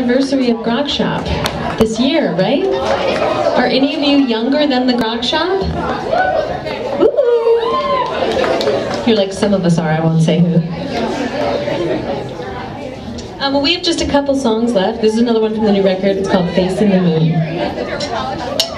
anniversary of Grog Shop this year, right? Are any of you younger than the Grog Shop? You're like some of us are, I won't say who. Um, well, we have just a couple songs left. This is another one from the new record. It's called Face in the Moon.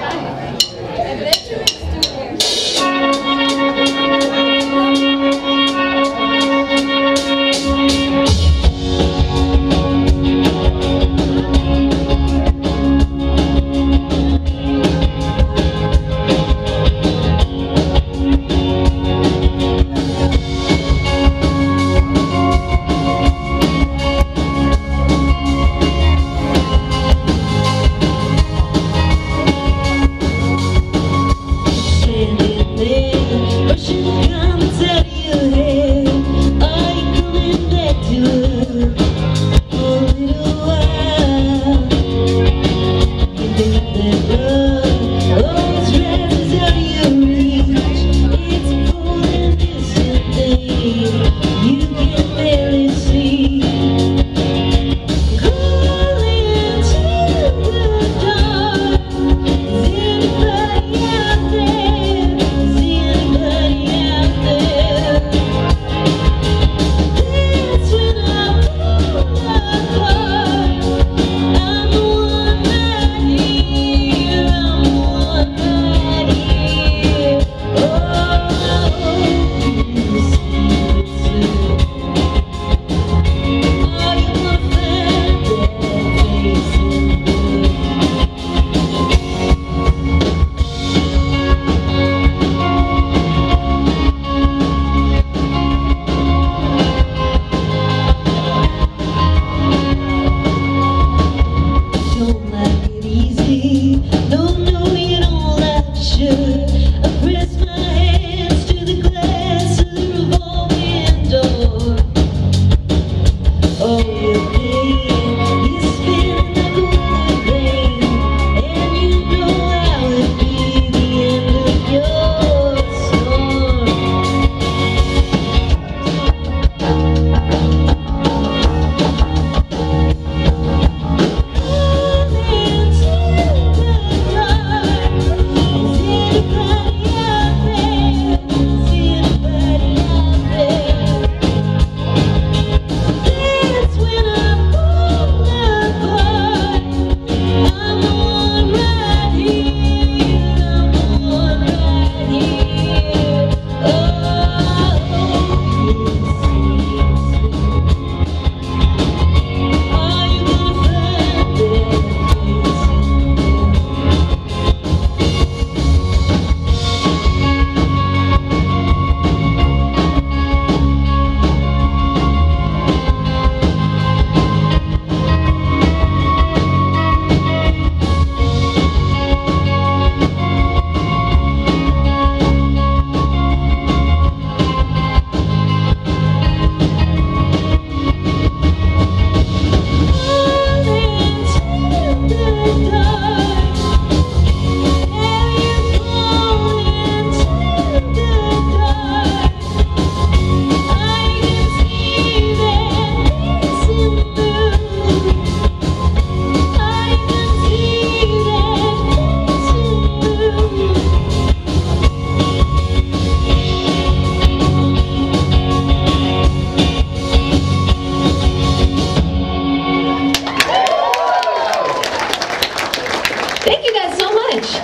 Much.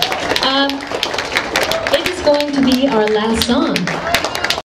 Um, it is going to be our last song.